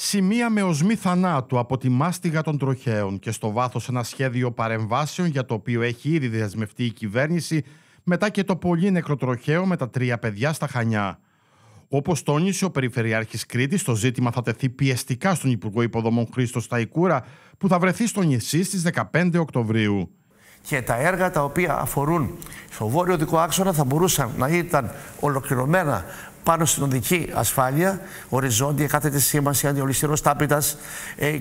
Σημεία με οσμή θανάτου από τη μάστιγα των τροχαίων και στο βάθος ένα σχέδιο παρεμβάσεων για το οποίο έχει ήδη δεσμευτεί η κυβέρνηση μετά και το πολύ νεκροτροχαίο με τα τρία παιδιά στα Χανιά. Όπως τόνισε ο Περιφερειάρχης Κρήτης, το ζήτημα θα τεθεί πιεστικά στον Υπουργό Υποδομών Χρήστος Σταϊκούρα, που θα βρεθεί στο νησί στις 15 Οκτωβρίου. Και τα έργα τα οποία αφορούν στο βόρειο δικό άξονα θα μπορούσαν να ήταν ολοκληρωμένα πάνω στην οδική ασφάλεια, οριζόντια, κάθετη σήμανση, αντιολιστήρο τάπητας, ε,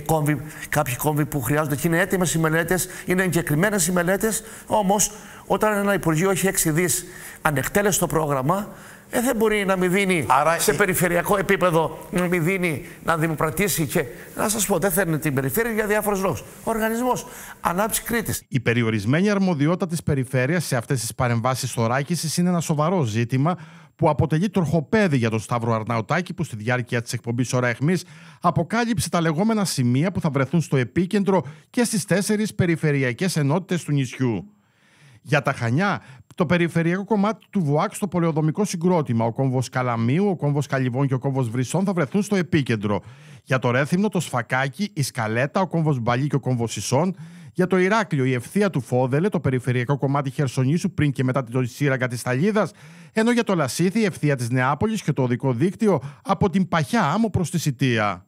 κάποιοι κόμβοι που χρειάζονται και είναι έτοιμες οι μελέτες, είναι εγκεκριμένες οι μελέτες. Όμως, όταν ένα Υπουργείο έχει 6 δις ανεκτέλεστο πρόγραμμα, ε, δεν μπορεί να μην δίνει Άρα, σε περιφερειακό επίπεδο να μην δίνει να δημοπρατήσει και να σας πω, δεν θέλει την περιφέρεια για διάφορους λόγους. Ο οργανισμός Ανάπτυξη Κρήτης. Η περιορισμένη αρμοδιότητα της περιφέρειας σε αυτές τις παρεμβάσεις θωράκισης είναι ένα σοβαρό ζήτημα που αποτελεί τροχοπέδι για τον Σταύρο Αρναουτάκη, που στη διάρκεια της εκπομπής Ωρα Εχμής αποκάλυψε τα λεγόμενα σημεία που θα βρεθούν στο επίκεντρο και στις τέσσερις περιφερειακές ενότητες του νησιού. Για τα Χανιά, το περιφερειακό κομμάτι του ΒΟΑΚ στο πολεοδομικό συγκρότημα, ο κόμβος Καλαμίου, ο κόμβος Καλυβών και ο κόμβος Βρυσών θα βρεθούν στο επίκεντρο. Για το Ρέθυμνο, το Σφακάκι, η Σκαλέτα, ο κόμβος Μπαλί και ο κόμβος Ισών. Για το Ηράκλειο, η ευθεία του Φόδελε, το περιφερειακό κομμάτι Χερσονήσου πριν και μετά τη σύραγγα της Ταλίδα. Ενώ για το Λασίθι, η ευθεία της Νεάπολης και το οδικό δίκτυο από την Παχιά άμμο προς τη Σιτία.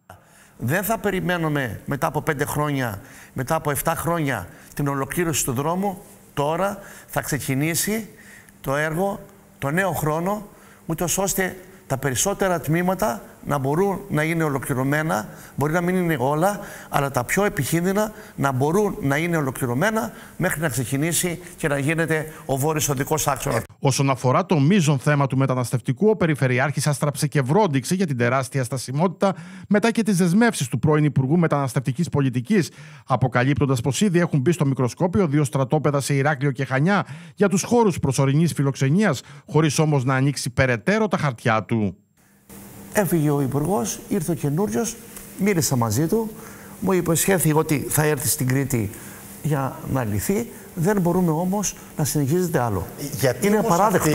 Δεν θα περιμένουμε μετά από πέντε χρόνια, μετά από 7 χρόνια την ολοκλήρωση του δρόμου τώρα θα ξεκινήσει το έργο, το νέο χρόνο, ούτως ώστε τα περισσότερα τμήματα να μπορούν να είναι ολοκληρωμένα. Μπορεί να μην είναι όλα, αλλά τα πιο επιχίνδυνα να μπορούν να είναι ολοκληρωμένα μέχρι να ξεκινήσει και να γίνεται ο βόρειος οδικός άξονας. Όσον αφορά το μείζον θέμα του μεταναστευτικού, ο Περιφερειάρχης άστραψε και βρόντιξε για την τεράστια στασιμότητα μετά και τις δεσμεύσεις του πρώην Υπουργού Μεταναστευτικής Πολιτικής, αποκαλύπτοντας πως ήδη έχουν μπει στο μικροσκόπιο δύο στρατόπεδα σε Ηράκλειο και Χανιά για τους χώρους προσωρινής φιλοξενίας, χωρίς όμως να ανοίξει περαιτέρω τα χαρτιά του. Έφυγε ο Υπουργός, ήρθε ο καινούριος, μίλησα μαζί του, μου υποσχέθηκε ότι θα έρθεις στην Κρήτη για να λυθεί. Δεν μπορούμε όμως να συνεχίζεται άλλο. Γιατί Είναι απαράδεκτο.